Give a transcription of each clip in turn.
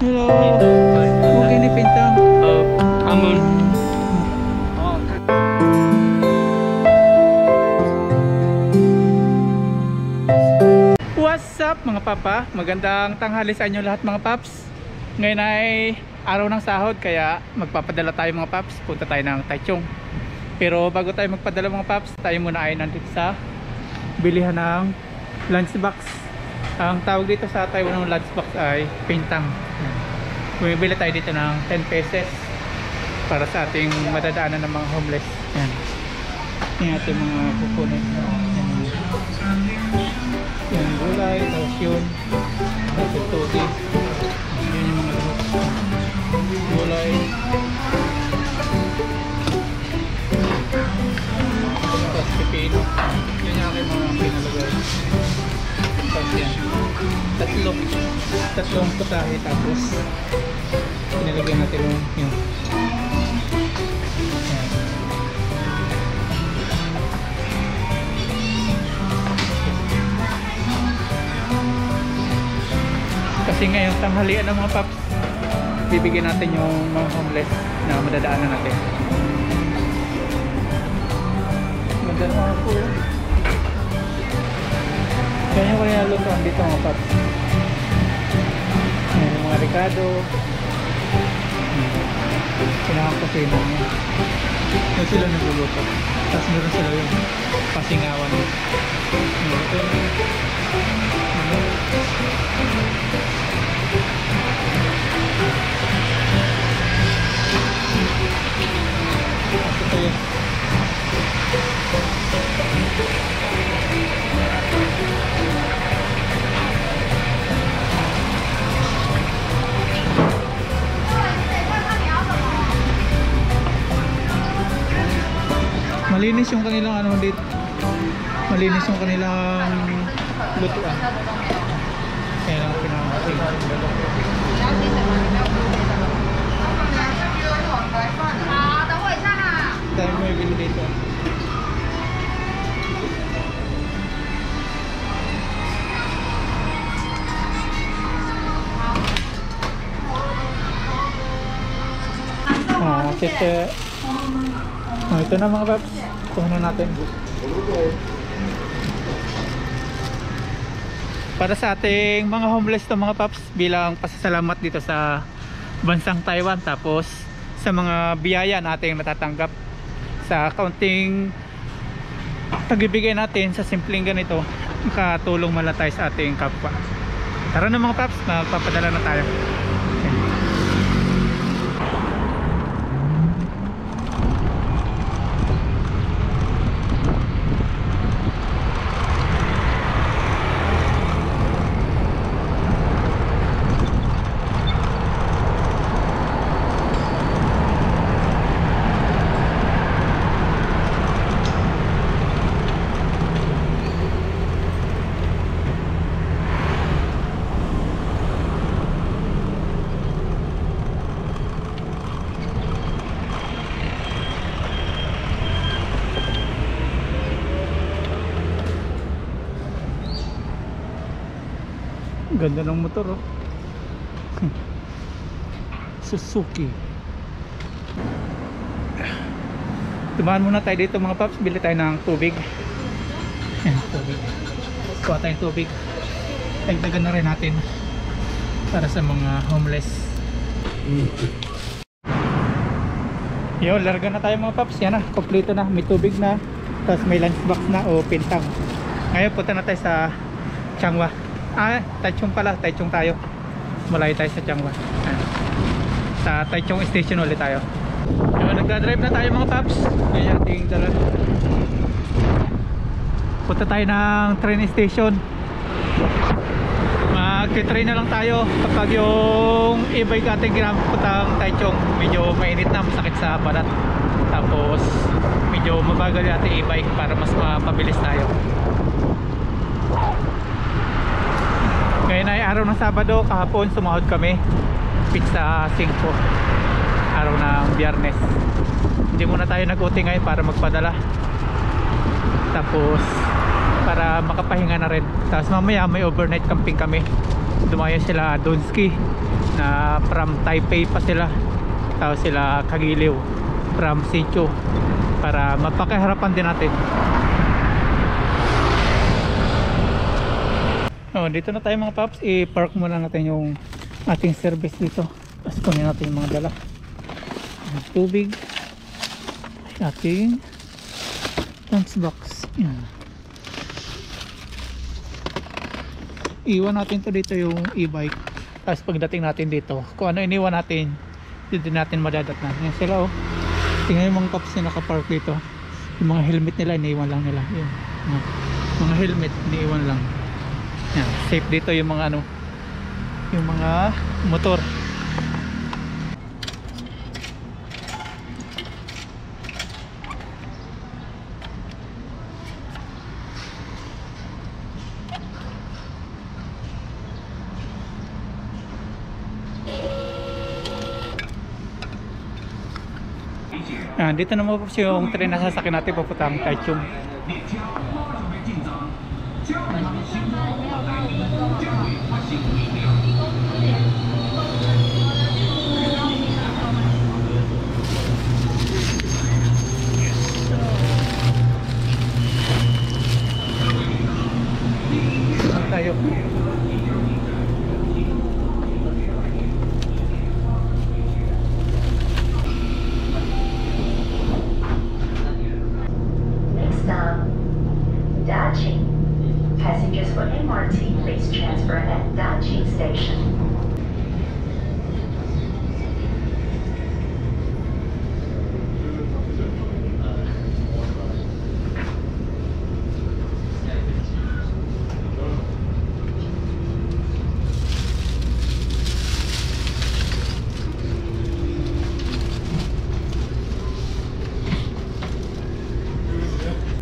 Hello. Okay ni Pintang. Uh, Amon. What's up mga papa? Magandang tanghali sa inyo lahat mga paps. Ngayon ay araw ng sahod kaya magpapadala tayo mga paps. Punta tayo ng Taichung. Pero bago tayo magpadala mga paps, tayo muna ay nandito sa bilihan ng lunchbox. Ang tawag dito sa Taiwan ng lunchbox ay pintang. Bumibili tayo dito ng 10 pesos para sa ating madadaanan ng mga homeless. Yan. Yung ating mga kukunin. Yan. Yan, gulay, tapos yun. Tapos yung tubig. Yun yung mga lahat. Gulay. Tapos pipino. Yun yung aking mga pinalagay. Yan. Tatlong, tatlong putahe tapos pinalagyan natin yung yun. Yan. Kasi ngayon tanghalian ng mga paps bibigyan natin yung mga homeless na madadaanan natin. Ganda ng mga po. Kanya ko yung lutuan dito mga paps. Ayan yung mga Ricardo. Pinakakusina niya. Yung sila nagluluto. Tapos meron sila yung pasingawan. Yung ito yung ano, Malinis yung kanilang ano dito. Malinis yung kanilang lutuan. Kaya lang pinakamasig. Tayo mo ibili dito. Ah, tete. Oh, ito na mga paps. Kuha na natin. Para sa ating mga homeless to mga paps bilang pasasalamat dito sa bansang Taiwan tapos sa mga biyaya nating natatanggap sa kaunting pagbibigay natin sa simpleng ganito makatulong man lang tayo sa ating kapwa tara na mga paps magpapadala na tayo ganda ng motor oh. Suzuki. Tumahan muna tayo dito mga paps. Bili tayo ng tubig. Tubig. Kuha tayong tubig. Dagdagan na rin natin para sa mga homeless. Yun larga na tayo mga paps. Yan na kompleto na. May tubig na tapos may lunchbox na o pintang. Ngayon punta na tayo sa Changwa ah Taichung pala. Taichung tayo. Malayo tayo sa Changwa ah. sa Taichung station ulit tayo. Yun nagdadrive na tayo mga paps. Yung ating dala. Punta tayo ng train station. Magkitrain na lang tayo kapag yung e-bike ating ginapuntang Taichung. Medyo mainit na masakit sa balat. Tapos medyo mabagal yung ating e-bike para mas mapabilis tayo ngayon ay araw ng Sabado kahapon sumahod kami. Pizza 5 araw ng biyernes. Hindi muna tayo nag-uti ngayon para magpadala. Tapos para makapahinga na rin. Tapos mamaya may overnight camping kami. Dumayo sila Donski na from Taipei pa sila. Tapos sila Kagiliw from Sichu para mapakaharapan din natin oh, dito na tayo mga paps. I-park muna natin yung ating service dito. Tapos kunin natin yung mga dala. Yung tubig. Ating lunch box. Yan. Iwan natin to dito yung e-bike. Tapos pagdating natin dito kung ano iniwan natin dito natin madadatnan. Yan sila oh. Tingnan yung mga paps na nakapark dito. Yung mga helmet nila iniwan lang nila. Mga, mga helmet iniwan lang yan safe dito yung mga ano yung mga motor Ah, dito naman po yung train na sasakyan natin papuntang Taichung. Saan tayo?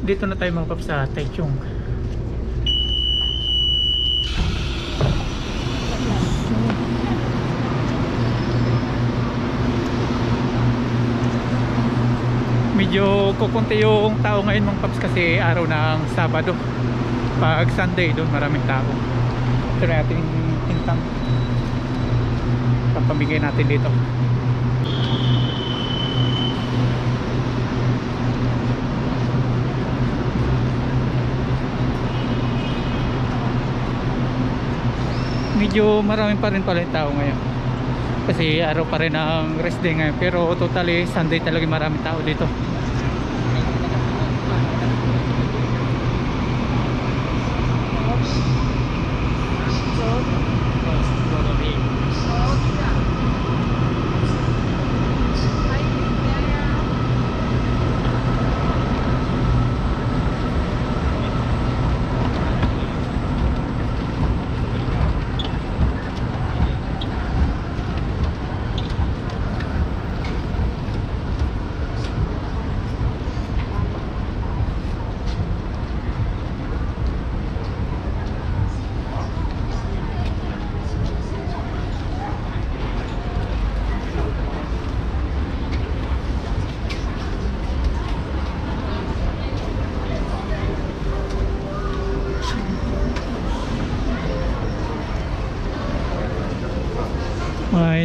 Dito na tayo mga paps sa Taichung. Medyo kukunti yung tao ngayon mga paps kasi araw ng Sabado. Pag Sunday doon maraming tao. Ito na ating tintang. Papamigay natin dito. Medyo marami pa rin pala yung tao ngayon. Kasi araw pa rin ang rest day ngayon. Pero totally Sunday talaga marami tao dito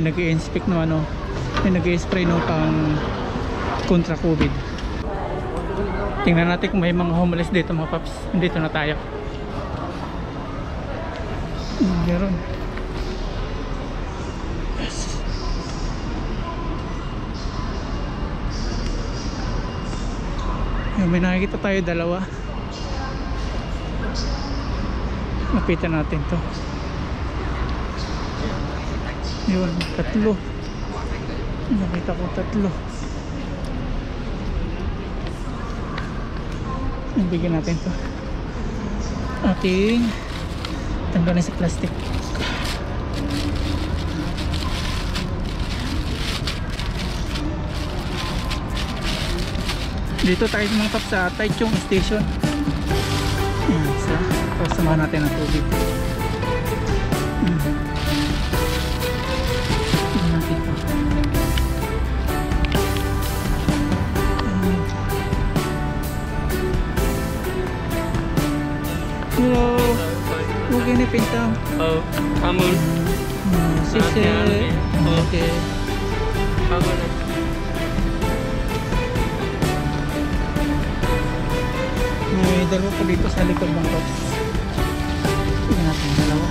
may nag inspect no ano may nag spray no pang kontra covid. Tingnan natin kung may mga homeless dito mga paps. Dito na tayo. Meron. Yung may nakikita tayo dalawa. Lapitan natin to yun, tatlo. Nakita ko tatlo. Bigyan natin to. Ating tanggalin sa plastic. Dito tayo mga kap sa Taichung Station. Yan, sa samahan natin ang tubig gini pintu? Oh, kamu. Hmm, sisi. Okay. Kamu. May dalawa po dito sa likod ng box. Tingnan natin dalawa.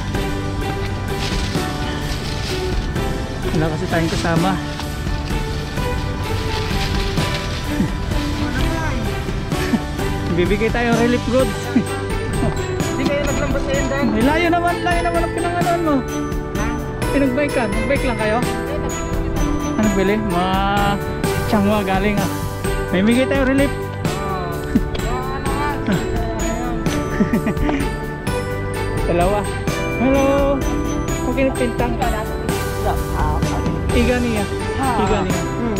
Wala kasi tayong kasama. Bibigay tayo relief goods. sobrang basta yung daan. Eh, layo naman, layo naman ang pinangalan mo. Ha? Eh, nagbike ka? Nagbike lang kayo? Ano nagbili? Mga changwa galing ah. May bigay tayo relief. Dalawa. Hello. Okay na pintang. Tiga niya. Tiga niya. Hmm.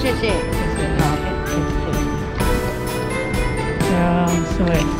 Sese. Yang sore.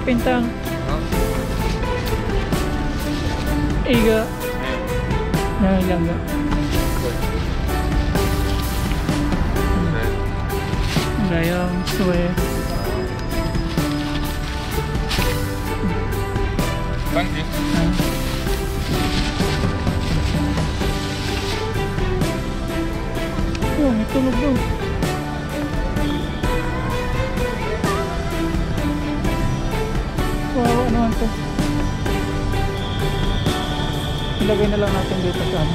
Pintang. Iga. Yan lang ga. Gayang suwe. Thank you. Ah. Oh, may tunog doon. Ilagay na lang natin dito sa ano.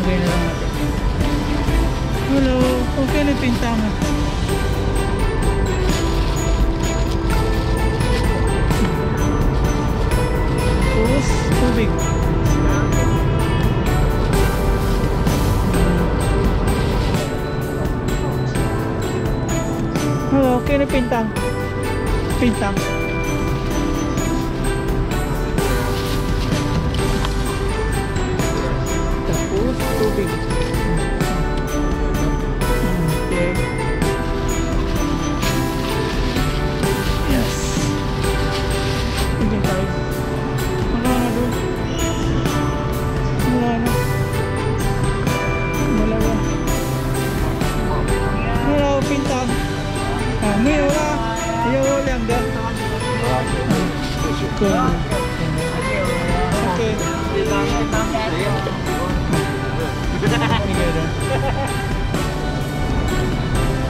Ilagay na lang natin. Hello, okay na pintana. Tapos, tubig. Hello, okay na pintang. Pintang. Tapos, tubig. Okay. Yes. Hindi tayo. Wala na doon. Wala na. Wala na. Hello, pintang. Ah, may wala. Ayaw lang da. Okay.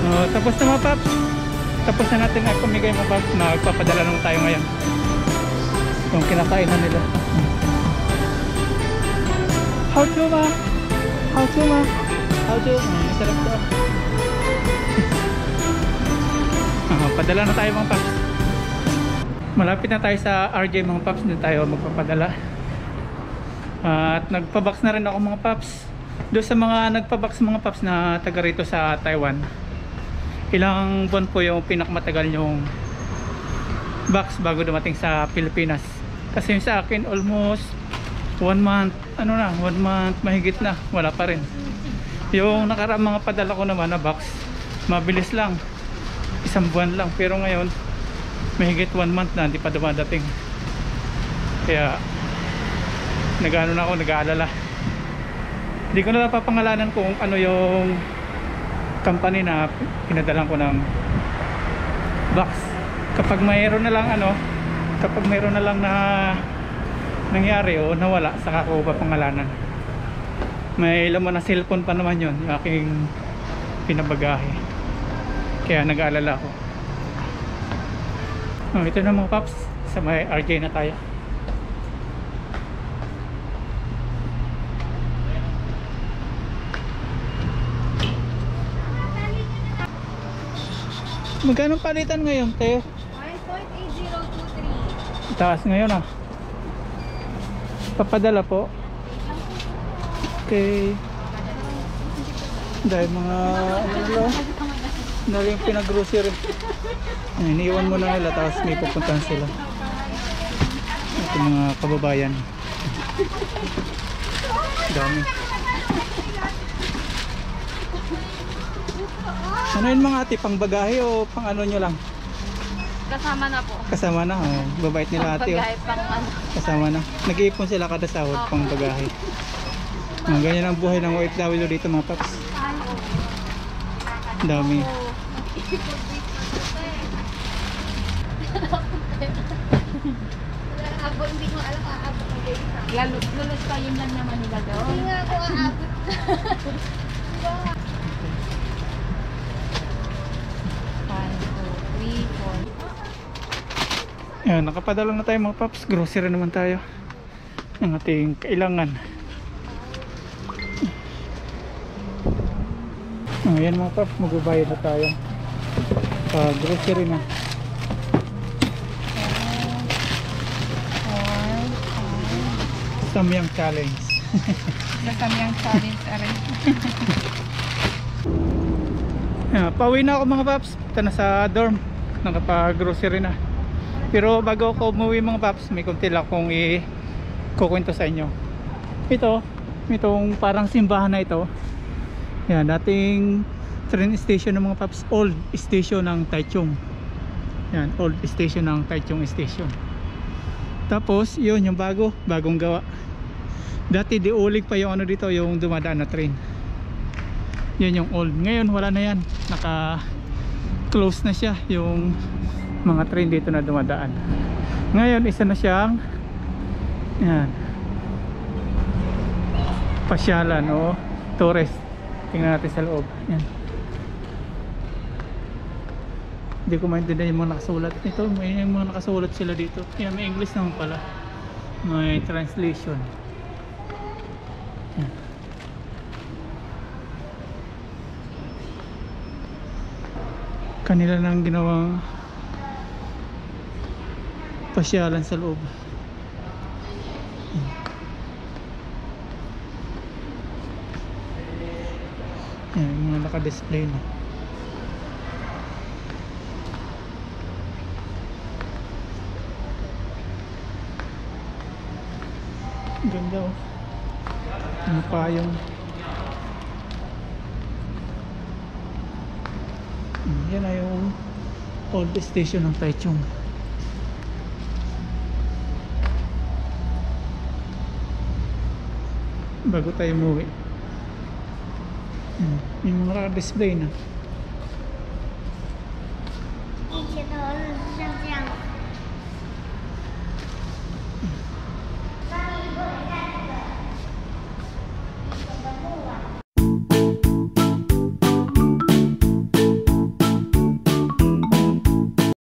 Oh, tapos na mga paps. Tapos na natin ang kumigay mga paps. Magpapadala naman tayo ngayon. Yung kinakain na nila. How to ma? How to ma? How to? Mm, sarap to. Ah, padala na tayo mga paps. Malapit na tayo sa RJ mga paps. Doon tayo magpapadala. At nagpabox na rin ako mga paps. Doon sa mga nagpabox mga paps na taga rito sa Taiwan. Ilang buwan po yung pinakamatagal yung box bago dumating sa Pilipinas. Kasi yung sa akin almost one month, ano na, one month mahigit na, wala pa rin. Yung nakaraang mga padala ko naman na box, mabilis lang. Isang buwan lang. Pero ngayon, mahigit one month na, hindi pa dumadating. Kaya, nag-ano na ako, nag-aalala. Hindi ko na napapangalanan kung ano yung company na pinadalan ko ng box. Kapag mayroon na lang ano, kapag mayroon na lang na nangyari o nawala, saka ko papangalanan. May laman na cellphone pa naman yon yung aking pinabagahe. Kaya nag-aalala ako. Oh, ito na mga paps, sa may RJ na tayo. Magkano palitan ngayon, te? 1.8023. Taas ngayon ah. Papadala po. Okay. Dahil mga ano dahil yung pinag-grocery. Ay, Iniiwan mo na nila tapos may pupuntahan sila. Ito mga kababayan. Dami. Ano yun mga ate? Pang bagahe o pang ano nyo lang? Kasama na po. Kasama na. Oh. Babait nila ate. Oh. Pagkaya pang ano. Kasama na. Nag-iipon sila kada sahod pang bagahe. Mga ganyan ang buhay ng OFW dito mga paps. Ang Dami. Aabot, hindi ko alam aabot kayo. Lalo, lulos pa yun lang naman nila doon. Hindi nga ako aabot. Yan, nakapadala na tayo mga paps. Grocery naman tayo. Ang ating kailangan. Ayan mga paps, magbabayad na tayo. Pa grocery na. Samyang challenge. Sa samyang challenge, aray. Yeah, pauwi na ako mga paps. Punta na sa dorm. Nakapag-grocery na. Pero bago ako umuwi mga paps, may konti lang akong i-kukwento sa inyo. Ito, itong parang simbahan na ito. Yan, dating train station ng mga paps. Old station ng Taichung. Yan, old station ng Taichung station. Tapos, yun yung bago, bagong gawa. Dati di ulig pa yung ano dito, yung dumadaan na train yan yung old ngayon wala na yan naka close na siya yung mga train dito na dumadaan. Ngayon isa na siyang yan. Pasyalan o tourist. Tingnan natin sa loob. Yan. Hindi ko maintindihan yung mga nakasulat ito may yung mga nakasulat sila dito. Yan may english naman pala. May translation. Kanila nang ginawang pasyalan sa loob. Yan yung mga naka-display na. Ganda oh. Ano yung Mm, Yan na yung old station ng Taichung. Bago tayo umuwi. Mm, Yung mga display na.